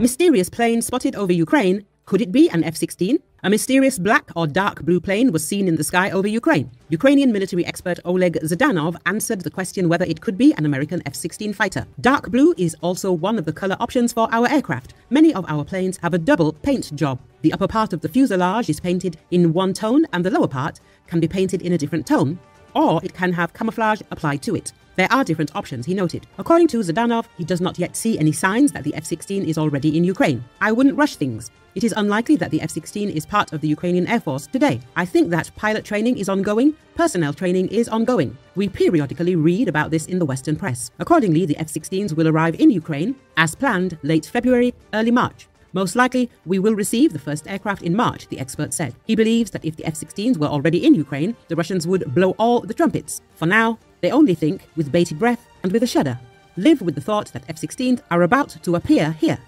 Mysterious plane spotted over Ukraine. Could it be an F 16? A mysterious black or dark blue plane was seen in the sky over Ukraine. Ukrainian military expert Oleg Zhdanov answered the question whether it could be an American F 16 fighter. Dark blue is also one of the color options for our aircraft. Many of our planes have a double paint job. The upper part of the fuselage is painted in one tone, and the lower part can be painted in a different tone, or it can have camouflage applied to it. There are different options, he noted. According to Zhdanov, he does not yet see any signs that the F 16 is already in Ukraine. I wouldn't rush things. It is unlikely that the F 16 is part of the Ukrainian Air Force today. I think that pilot training is ongoing, personnel training is ongoing. We periodically read about this in the Western press. Accordingly, the F 16s will arrive in Ukraine, as planned, late February, early March. Most likely, we will receive the first aircraft in March, the expert said. He believes that if the F 16s were already in Ukraine, the Russians would blow all the trumpets. For now, they only think with bated breath and with a shudder. Live with the thought that F 16s are about to appear here.